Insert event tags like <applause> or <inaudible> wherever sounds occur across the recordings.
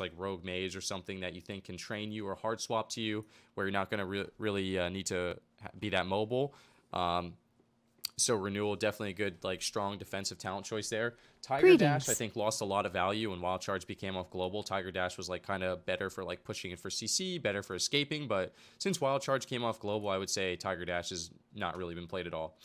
like Rogue Mage or something that you think can train you or hard swap to you, where you're not going to re- really uh, need to be that mobile. Um, so renewal definitely a good like strong defensive talent choice there. Tiger Greetings. Dash I think lost a lot of value when Wild Charge became off global. Tiger Dash was like kind of better for like pushing it for CC, better for escaping, but since Wild Charge came off global, I would say Tiger Dash has not really been played at all.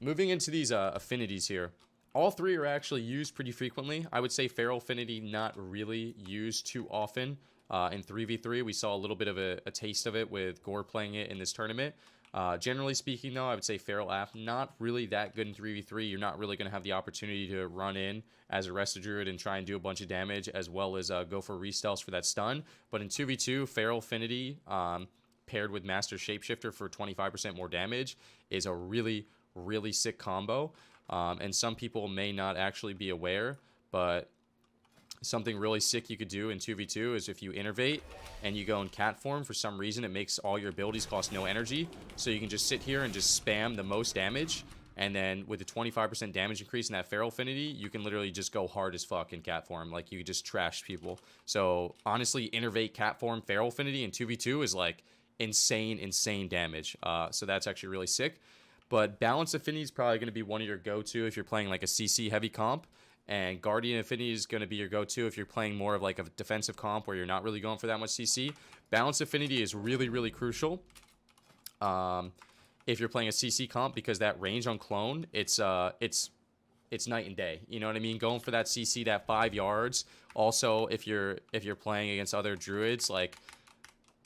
Moving into these uh, affinities here. All three are actually used pretty frequently. I would say Feral Affinity not really used too often. Uh, in 3v3, we saw a little bit of a, a taste of it with Gore playing it in this tournament. Uh, generally speaking, though, I would say Feral Aff not really that good in 3v3. You're not really going to have the opportunity to run in as a Resto Druid and try and do a bunch of damage, as well as uh, go for restells for that stun. But in 2v2, Feral Affinity um, paired with Master Shapeshifter for 25% more damage is a really, really sick combo. Um, and some people may not actually be aware, but something really sick you could do in 2v2 is if you innervate and you go in cat form, for some reason it makes all your abilities cost no energy. So you can just sit here and just spam the most damage. And then with the 25% damage increase in that feral affinity, you can literally just go hard as fuck in cat form. Like you just trash people. So honestly, innervate cat form feral affinity in 2v2 is like insane, insane damage. Uh, so that's actually really sick. But balance affinity is probably going to be one of your go-to if you're playing like a CC heavy comp. And Guardian Affinity is going to be your go-to if you're playing more of like a defensive comp where you're not really going for that much CC. Balance Affinity is really, really crucial. Um, if you're playing a CC comp because that range on clone, it's uh, it's it's night and day. You know what I mean? Going for that CC, that five yards. Also, if you're if you're playing against other druids, like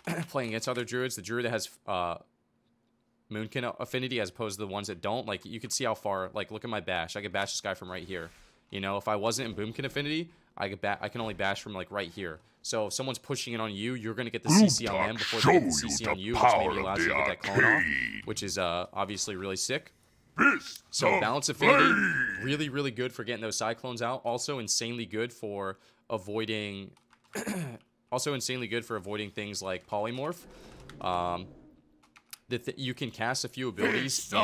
<clears throat> playing against other druids, the druid that has uh, Moonkin affinity as opposed to the ones that don't, like you can see how far. Like look at my bash. I can bash this guy from right here. You know, if I wasn't in Boomkin Affinity, I could I can only bash from like right here. So if someone's pushing it on you, you're gonna get the CC on them before they get the CC on you, which maybe allows you to get that clone off, which is uh, obviously really sick. So balance affinity, really, really good for getting those cyclones out. Also insanely good for avoiding, <clears throat> also insanely good for avoiding things like polymorph. Um, that th you can cast a few abilities in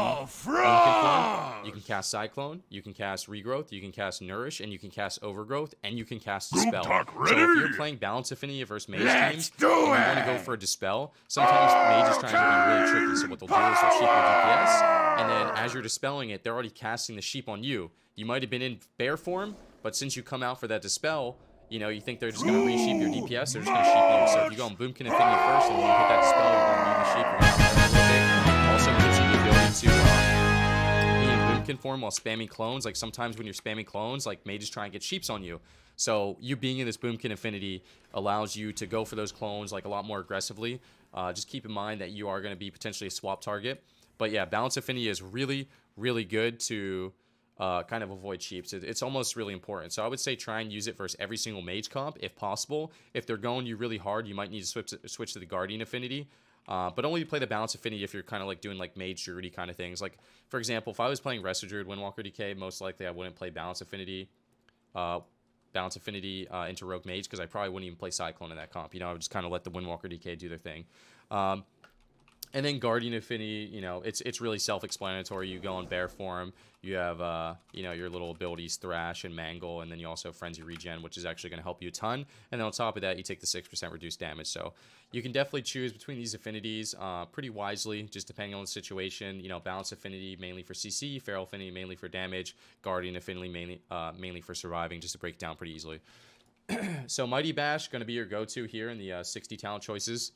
You can cast Cyclone, you can cast Regrowth, you can cast Nourish, and you can cast Overgrowth, and you can cast Dispel. So if you're playing Balance Affinity versus Mage Let's teams, and you want to go for a Dispel, sometimes Mage is trying to be really tricky. So what they'll do is they'll sheep your DPS, and then as you're dispelling it, they're already casting the sheep on you. You might have been in bear form, but since you come out for that Dispel, you know, you think they're just going to resheep your DPS, they're just going to sheep you. So if you go on Boomkin Affinity first and then you hit that spell, you're going to need the sheep, be in form while spamming clones. Like sometimes when you're spamming clones, like mages try and get sheeps on you. So you being in this boomkin affinity allows you to go for those clones like a lot more aggressively. Uh, just keep in mind that you are going to be potentially a swap target. But yeah, balance affinity is really, really good to uh, kind of avoid sheeps. It, it's almost really important. So I would say try and use it versus every single mage comp if possible. If they're going you really hard, you might need to switch, switch to the guardian affinity. Uh, but only play the balance affinity if you're kind of like doing like mage druidy kind of things. Like for example, if I was playing Resto Druid Windwalker DK, most likely I wouldn't play balance affinity, uh, balance affinity uh, into rogue mage because I probably wouldn't even play cyclone in that comp. You know, I would just kind of let the Windwalker DK do their thing. Um, and then Guardian Affinity, you know, it's it's really self-explanatory. You go in bear form, you have uh, you know, your little abilities Thrash and Mangle, and then you also have Frenzy Regen, which is actually going to help you a ton. And then on top of that, you take the 6% reduced damage. So you can definitely choose between these affinities uh, pretty wisely, just depending on the situation. You know, Balance Affinity mainly for CC, Feral Affinity mainly for damage, Guardian Affinity mainly uh, mainly for surviving, just to break down pretty easily. <clears throat> so Mighty Bash going to be your go-to here in the uh, 60 talent choices.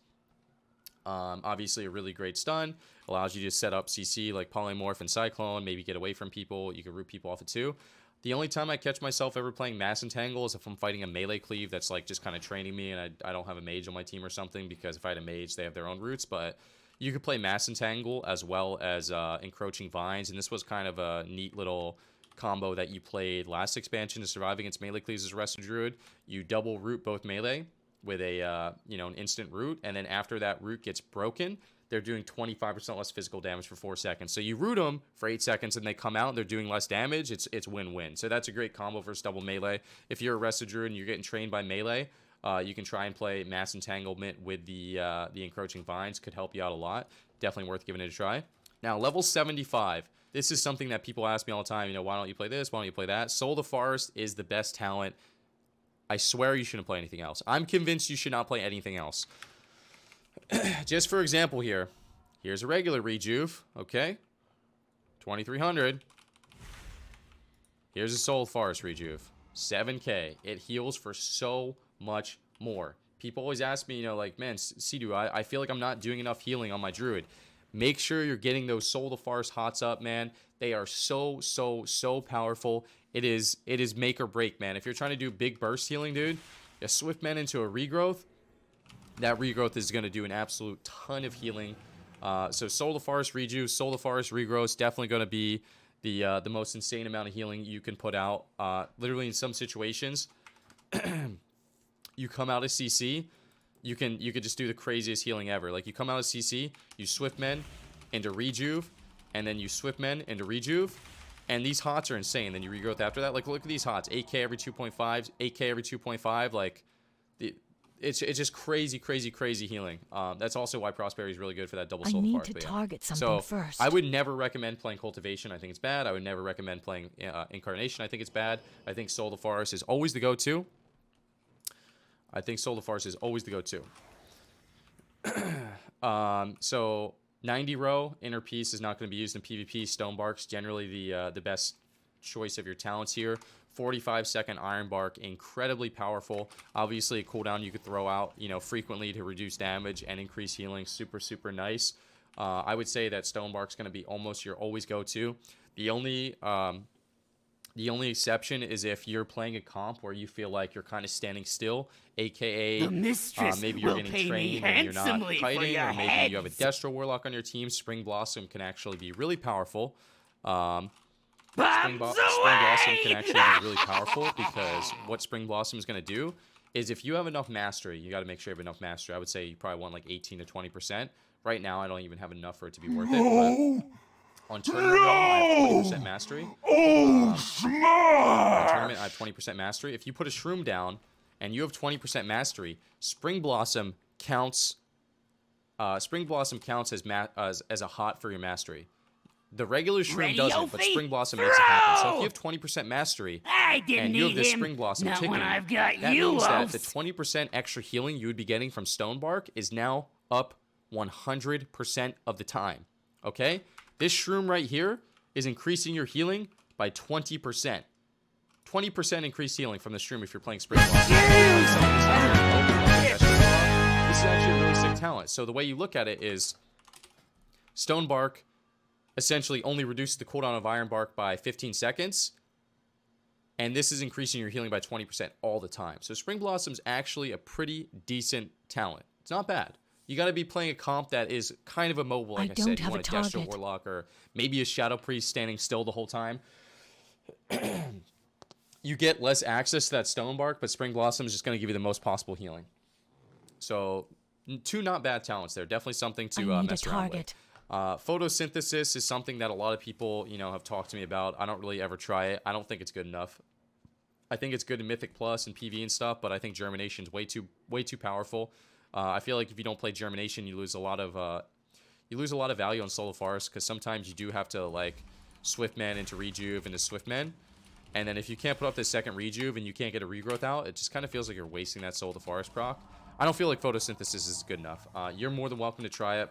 Um, obviously, a really great stun. Allows you to set up CC like Polymorph and Cyclone, maybe get away from people. You can root people off it too. The only time I catch myself ever playing Mass Entangle is if I'm fighting a melee cleave that's like just kind of training me and I, I don't have a mage on my team or something because if I had a mage, they have their own roots. But you could play Mass Entangle as well as uh, Encroaching Vines, and this was kind of a neat little combo that you played last expansion to survive against melee cleaves as Resto Druid. You double root both melee, with a uh, you know an instant root, and then after that root gets broken, they're doing 25% less physical damage for four seconds. So you root them for eight seconds, and they come out and they're doing less damage. It's it's win win. So that's a great combo versus double melee. If you're a Resto Druid and you're getting trained by melee, uh, you can try and play mass entanglement with the uh, the encroaching vines. Could help you out a lot. Definitely worth giving it a try. Now level 75. This is something that people ask me all the time. You know, why don't you play this? Why don't you play that? Soul the Forest is the best talent I swear you shouldn't play anything else. I'm convinced you should not play anything else. <clears throat> Just for example here, here's a regular rejuve, okay? 2300. Here's a Soul Forest rejuve. 7k. It heals for so much more. People always ask me, you know, like, man, Sidu, I, I feel like I'm not doing enough healing on my druid. Make sure you're getting those Soul to Forest hots up, man. They are so, so, so powerful. It is it is make or break, man. If you're trying to do big burst healing, dude, a Swiftmend into a regrowth, that regrowth is going to do an absolute ton of healing. Uh, so Soul to Forest rejuice, Soul to Forest regrowth is definitely going to be the uh, the most insane amount of healing you can put out. Uh, literally in some situations, <clears throat> you come out of CC, you can you could just do the craziest healing ever. Like you come out of CC, you Swiftmend into rejuve, and then you Swiftmend into rejuve, and these hots are insane. Then you regrowth after that. Like look at these hots, 8k every 2.5, 8k every 2.5. Like the it's it's just crazy, crazy, crazy healing. Um, that's also why Prosperity is really good for that double soul. I need part, to yeah. target something so first. I would never recommend playing Cultivation. I think it's bad. I would never recommend playing uh, Incarnation. I think it's bad. I think Soul of the Forest is always the go-to. I think Soul of the Forest is always the go-to. <clears throat> um, so 90 row inner peace is not going to be used in PvP. Stonebark's generally the uh, the best choice of your talents here. 45 second Iron Bark, incredibly powerful. Obviously, a cooldown you could throw out, you know, frequently to reduce damage and increase healing. Super, super nice. Uh, I would say that Stonebark's going to be almost your always go-to. The only um, the only exception is if you're playing a comp where you feel like you're kind of standing still, aka The uh, maybe you're getting trained and you're not fighting, or maybe you have a heads. Destro Warlock on your team. Spring Blossom can actually be really powerful. Um, Spring, Bo- Spring Blossom can actually be really powerful because what Spring Blossom is going to do is if you have enough mastery, you got to make sure you have enough mastery. I would say you probably want like 18 to 20%. Right now, I don't even have enough for it to be worth it. On tournament, realm, I have 20% mastery. Oh, On smart! tournament, I have 20% mastery. If you put a shroom down and you have 20% mastery, Spring Blossom counts. Uh, Spring Blossom counts as, ma- as as a hot for your mastery. The regular shroom Radio doesn't, but Spring Blossom makes it happen. So if you have 20% mastery I didn't and you have this. Spring Blossom Not I've got that you, means that the 20% extra healing you would be getting from Stonebark is now up 100% of the time. Okay? This shroom right here is increasing your healing by 20%. 20% increased healing from the shroom if you're playing Spring Blossom. Like some of these other Pokemon that Spring Blossom, This is actually a really sick talent. So the way you look at it is Stone Bark essentially only reduces the cooldown of Iron Bark by 15 seconds. And this is increasing your healing by 20% all the time. So Spring Blossom's actually a pretty decent talent. It's not bad. You got to be playing a comp that is kind of immobile, like I I, don't said. You have a want a Destro. Warlock or maybe a Shadow Priest standing still the whole time. <clears throat> you get less access to that Stone Bark, but Spring Blossom is just going to give you the most possible healing. So, two not bad talents there. Definitely something to uh, a mess around with. target. Uh, photosynthesis is something that a lot of people, you know, have talked to me about. I don't really ever try it. I don't think it's good enough. I think it's good in Mythic Plus and PV and stuff, but I think Germination's way too way too powerful. Uh, I feel like if you don't play Germination, you lose a lot of uh, you lose a lot of value on Soul of Forest because sometimes you do have to like Swiftmend into Rejuve into Swiftmend, and then if you can't put up this second Rejuve and you can't get a regrowth out, it just kind of feels like you're wasting that Soul of Forest proc. I don't feel like photosynthesis is good enough. Uh, you're more than welcome to try it.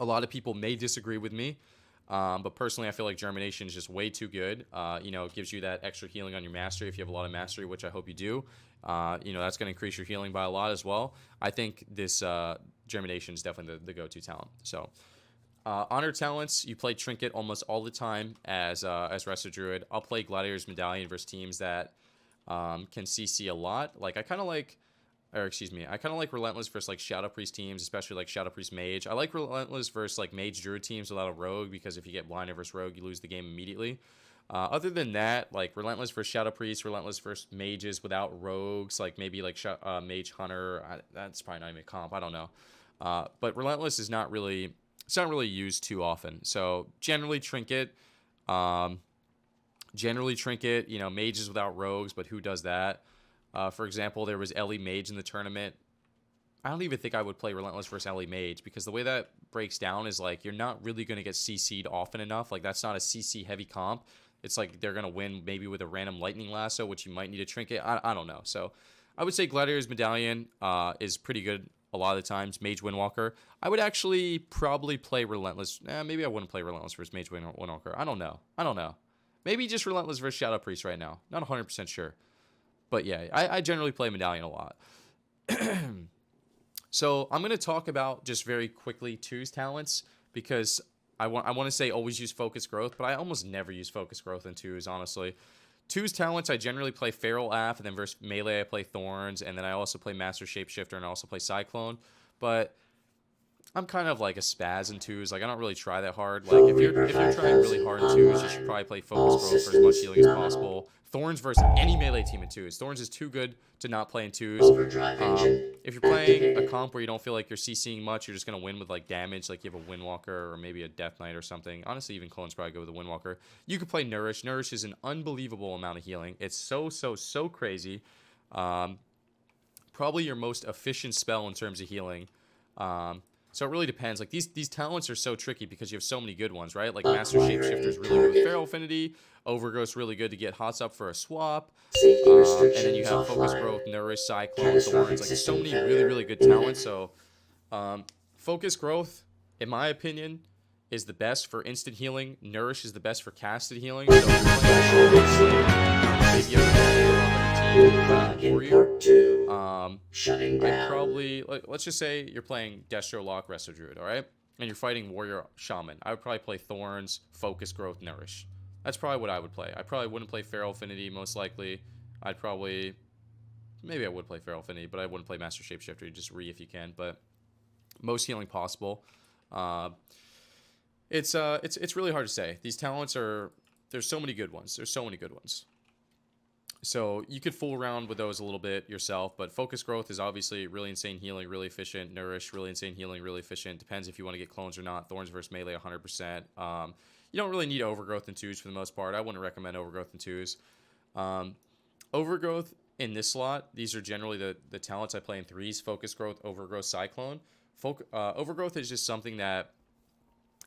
A lot of people may disagree with me, um, but personally, I feel like germination is just way too good. Uh, you know, it gives you that extra healing on your mastery if you have a lot of mastery, which I hope you do. Uh, you know, that's going to increase your healing by a lot as well. I think this uh, germination is definitely the, the go-to talent. So, uh, honor talents, you play trinket almost all the time as uh, as Resto Druid. I'll play Gladiator's Medallion versus teams that um, can CC a lot. Like I kind of like, or excuse me, I kind of like Relentless versus like Shadow Priest teams, especially like Shadow Priest Mage. I like Relentless versus like Mage Druid teams without a Rogue because if you get blinded versus Rogue, you lose the game immediately. Uh, other than that, like Relentless versus Shadow Priest, Relentless versus Mages without Rogues, like maybe like uh, Mage Hunter. I, that's probably not even a comp. I don't know. Uh, but Relentless is not really it's not really used too often. So generally Trinket, um, generally Trinket, you know, mages without rogues, but who does that? Uh, for example, there was Ele Mage in the tournament. I don't even think I would play Relentless versus Ele Mage because the way that breaks down is like you're not really going to get CC'd often enough. Like that's not a CC heavy comp It's like they're gonna win maybe with a random lightning lasso, which you might need a trinket. I, I don't know. So I would say Gladiator's Medallion uh, is pretty good a lot of the times. Mage Windwalker. I would actually probably play Relentless. Eh, maybe I wouldn't play Relentless versus Mage Windwalker. I don't know. I don't know. Maybe just Relentless versus Shadow Priest right now. Not 100% sure. But yeah, I, I generally play Medallion a lot. <clears throat> so I'm going to talk about just very quickly Two's talents because I want I want to say always use focus growth, but I almost never use focus growth in twos, honestly. Two's talents, I generally play Feral Af, and then versus melee, I play Thorns, and then I also play Master Shapeshifter, and I also play Cyclone. But I'm kind of like a spaz in twos. Like I don't really try that hard. Like if you're if you're trying really hard in twos, you should probably play focus growth for as much healing as possible. Thorns versus any melee team in twos. Thorns is too good to not play in twos. Um, if you're playing a comp where you don't feel like you're CCing much, you're just gonna win with like damage, like you have a Windwalker or maybe a Death Knight or something. Honestly, even clones probably go with a Windwalker. You could play Nourish. Nourish is an unbelievable amount of healing. It's so so so crazy. Um, probably your most efficient spell in terms of healing. Um, so it really depends. Like these these talents are so tricky because you have so many good ones, right? Like Master Shapeshifter is really good with Feral Affinity. Overgrowth's really good to get Hots up for a swap. Um, and then you have Focus Growth, Nourish, Cyclone, Thorns. Like so many really really good talents. So um, Focus Growth, in my opinion, is the best for instant healing. Nourish is the best for casted healing. So um, Shutting down. I probably like, let's just say you're playing Destro Lock Resto Druid, all right, and you're fighting Warrior Shaman. I would probably play Thorns, Focus Growth, Nourish. That's probably what I would play. I probably wouldn't play Feral Affinity most likely. I'd probably maybe I would play Feral Affinity, but I wouldn't play Master Shapeshifter. Just re if you can, but most healing possible. Uh, it's uh, it's it's really hard to say. These talents are there's so many good ones. There's so many good ones. So you could fool around with those a little bit yourself, but focus growth is obviously really insane healing, really efficient. Nourish, really insane healing, really efficient. Depends if you want to get clones or not. Thorns versus melee, 100%. Um, you don't really need overgrowth in twos for the most part. I wouldn't recommend overgrowth in twos. Um, overgrowth in this slot, these are generally the, the talents I play in threes focus growth, overgrowth, cyclone. Folk, uh, overgrowth is just something that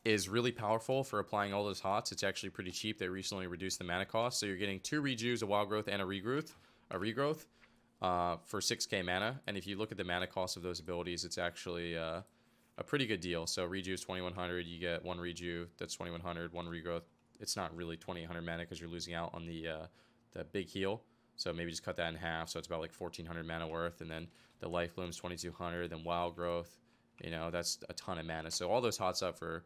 is really powerful for applying all those hots. It's actually pretty cheap. They recently reduced the mana cost, so you're getting two rejuves, a wild growth, and a regrowth, a regrowth uh, for 6k mana. And if you look at the mana cost of those abilities, it's actually uh, a pretty good deal. So rejuve 2100, you get one rejuve, that's 2100, one regrowth. It's not really 2800 mana because you're losing out on the uh, the big heal. So maybe just cut that in half. So it's about like 1400 mana worth, and then the life blooms 2200, then wild growth. You know that's a ton of mana. So all those hots up for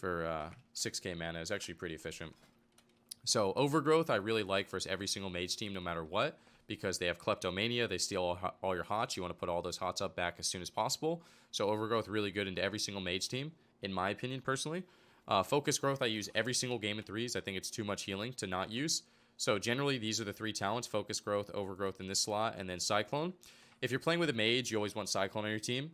for uh, 6k mana is actually pretty efficient. So Overgrowth I really like versus every single mage team no matter what because they have Kleptomania, they steal all, all your hots. You want to put all those hots up back as soon as possible. So Overgrowth really good into every single mage team, in my opinion personally. Uh, Focus Growth I use every single game in threes. I think it's too much healing to not use. So generally these are the three talents, Focus Growth, Overgrowth in this slot, and then Cyclone. If you're playing with a mage, you always want Cyclone on your team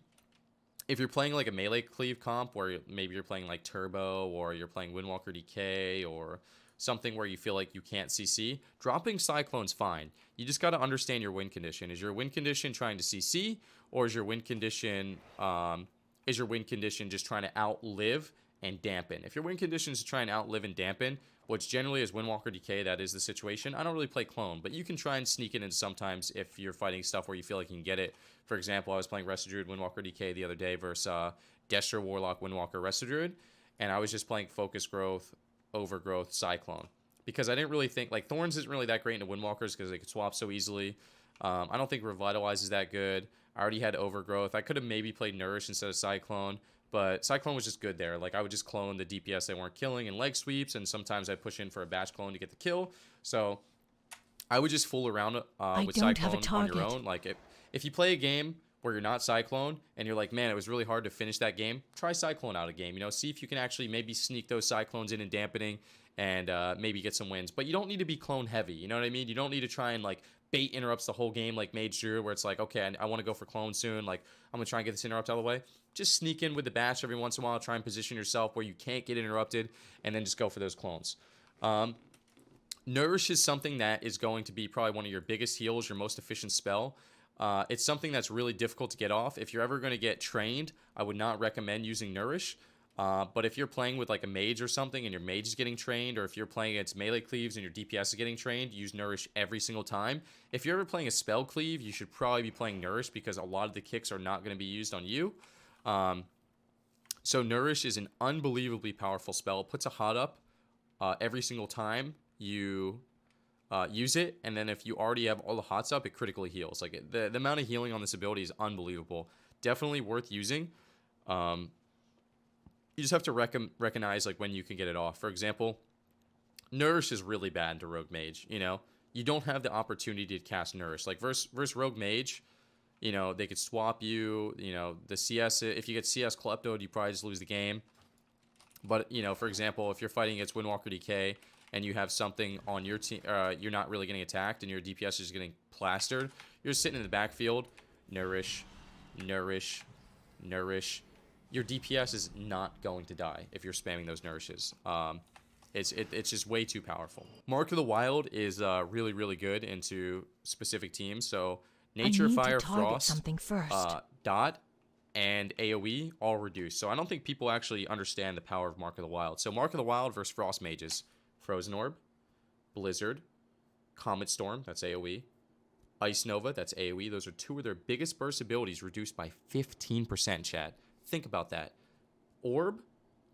if you're playing like a melee cleave comp where maybe you're playing like Turbo or you're playing Windwalker DK or something where you feel like you can't CC, dropping Cyclone's fine. You just got to understand your win condition. Is your win condition trying to CC or is your win condition um, is your win condition just trying to outlive and dampen? If your win condition is trying to outlive and dampen, which generally is Windwalker DK, that is the situation. I don't really play Clone, but you can try and sneak it in sometimes if you're fighting stuff where you feel like you can get it. For example, I was playing Resto Druid Windwalker DK the other day versus uh, Destro Warlock Windwalker Resto Druid, and I was just playing Focus Growth, Overgrowth, Cyclone. Because I didn't really think, like, Thorns isn't really that great into Windwalkers because they could swap so easily. Um, I don't think Revitalize is that good. I already had Overgrowth. I could have maybe played Nourish instead of Cyclone. But Cyclone was just good there. Like I would just clone the DPS they weren't killing and leg sweeps, and sometimes I'd push in for a batch clone to get the kill. So I would just fool around uh, with Cyclone on your own. Like if if you play a game where you're not Cyclone and you're like, man, it was really hard to finish that game, try Cyclone out a game. You know, see if you can actually maybe sneak those Cyclones in and dampening and uh, maybe get some wins. But you don't need to be clone heavy. You know what I mean? You don't need to try and like bait interrupts the whole game like Mage Druid, where it's like, okay, I, I want to go for clone soon. Like I'm gonna try and get this interrupt out of the way just sneak in with the bash every once in a while. Try and position yourself where you can't get interrupted, and then just go for those clones. Um, Nourish is something that is going to be probably one of your biggest heals, your most efficient spell. Uh, it's something that's really difficult to get off. If you're ever going to get trained, I would not recommend using Nourish. Uh, but if you're playing with like a mage or something and your mage is getting trained, or if you're playing against melee cleaves and your DPS is getting trained, use Nourish every single time. If you're ever playing a spell cleave, you should probably be playing Nourish because a lot of the kicks are not going to be used on you. Um, so Nourish is an unbelievably powerful spell. It puts a hot up uh, every single time you uh, use it, and then if you already have all the hots up, it critically heals. Like the the amount of healing on this ability is unbelievable. Definitely worth using. Um, you just have to rec- recognize like when you can get it off. For example, Nourish is really bad to Rogue Mage. You know, you don't have the opportunity to cast Nourish. Like versus versus Rogue Mage, you know they could swap you. You know the CS if you get CS Klepto, you probably just lose the game. But you know, for example, if you're fighting against Windwalker DK and you have something on your team, uh, you're not really getting attacked, and your DPS is getting plastered. You're sitting in the backfield, nourish, nourish, nourish. Your DPS is not going to die if you're spamming those nourishes. Um, it's it, it's just way too powerful. Mark of the Wild is uh, really really good into specific teams. So Nature, Fire, Frost, something first. Uh, Dot, and AoE all reduced. So I don't think people actually understand the power of Mark of the Wild. So Mark of the Wild versus Frost Mages, Frozen Orb, Blizzard, Comet Storm, that's AoE, Ice Nova, that's AoE. Those are two of their biggest burst abilities reduced by 15%, Chad. Think about that. Orb,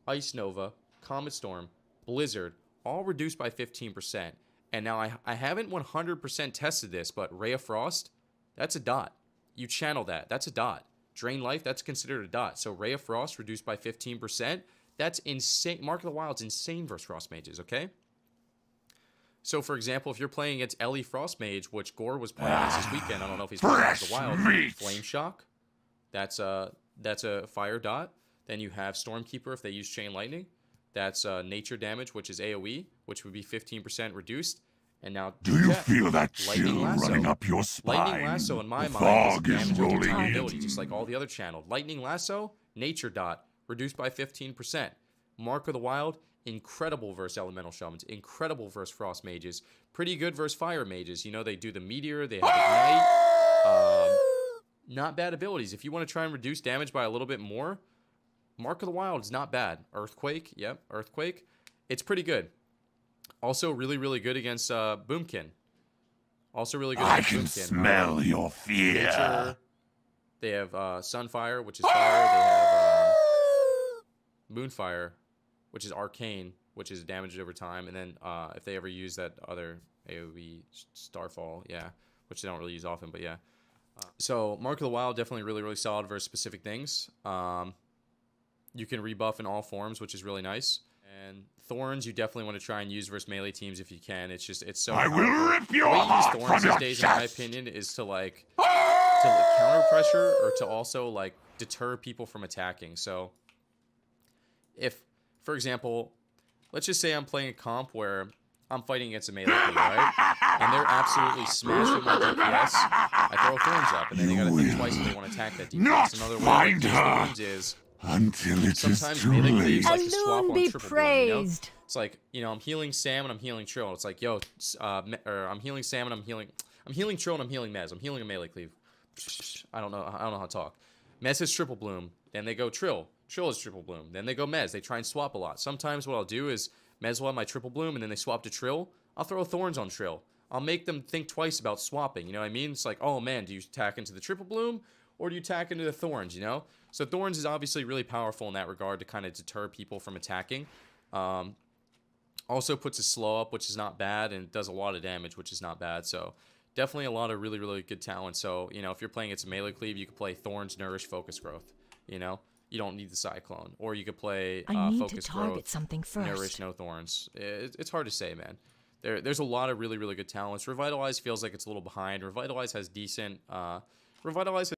Ice Nova, Comet Storm, Blizzard, all reduced by 15%. And now I, I haven't 100% tested this, but Ray of Frost, that's a dot. You channel that. That's a dot. Drain Life, that's considered a dot. So Ray of Frost reduced by 15%. That's insane. Mark of the Wild's insane versus Frost Mages, okay? So, for example, if you're playing against Ele Frost Mage, which Gore was playing against this weekend, I don't know if he's playing against the Wild. meat. Flame Shock, that's a that's a fire dot. Then you have Stormkeeper if they use Chain Lightning. That's uh, nature damage, which is AOE, which would be 15% reduced. And now Do you feel that chill Lasso. running up your spine? Lightning Lasso, in my the mind, is is rolling in. ability, just like all the other channeled. Lightning Lasso, Nature Dot, reduced by 15%. Mark of the Wild, incredible versus Elemental Shamans, incredible versus Frost Mages, pretty good versus Fire Mages. You know, they do the Meteor, they have Ignite. Um, not bad abilities. If you want to try and reduce damage by a little bit more, Mark of the Wild is not bad. Earthquake, yep, Earthquake. It's pretty good. Also, really, really good against uh, Boomkin. Also, really good I against can Boomkin. smell Um, your fear. Nature. They have uh, Sunfire, which is fire. They have um, Moonfire, which is arcane, which is damaged over time. And then uh, if they ever use that other AoE Starfall, yeah, which they don't really use often, but yeah. Uh, so Mark of the Wild definitely really really solid versus specific things. Um, you can rebuff in all forms, which is really nice. And Thorns, you definitely want to try and use versus melee teams if you can. It's just it's so. I will rip your the way you use Thorns these days, in my opinion, is to like to like, counter pressure or to also like deter people from attacking. So if, for example, let's just say I'm playing a comp where I'm fighting against a melee team, right? And they're absolutely smashing my DPS. I throw thorns up, and then they gotta think twice if they want to attack that DPS. Not Another way find to use her. is Until it is sometimes too melee late. cleaves like to swap Alone on be triple bloom, you know? praised. It's like you know I'm healing Sam and I'm healing Trill. It's like yo, uh, or I'm healing Sam and I'm healing, I'm healing Trill and I'm healing Mez. I'm healing a melee cleave. I don't know. I don't know how to talk. Mez has triple bloom. Then they go Trill. Is triple bloom. Then they go Mez. They try and swap a lot. Sometimes what I'll do is Mez will have my triple bloom and then they swap to Trill. I'll throw thorns on Trill. I'll make them think twice about swapping. You know what I mean? It's like, oh man, do you tack into the triple bloom or do you tack into the thorns? You know. So thorns is obviously really powerful in that regard to kind of deter people from attacking. Um, also puts a slow up, which is not bad, and does a lot of damage, which is not bad. So definitely a lot of really, really good talent. So, you know, if you're playing it's a melee cleave, you could play Thorns, Nourish, Focus Growth. You know, you don't need the Cyclone. Or you could play I uh, need to Focus target Growth, something first. Nourish, no Thorns. It, it's hard to say, man. There, there's a lot of really, really good talents. Revitalize feels like it's a little behind. Revitalize has decent. Uh, Revitalize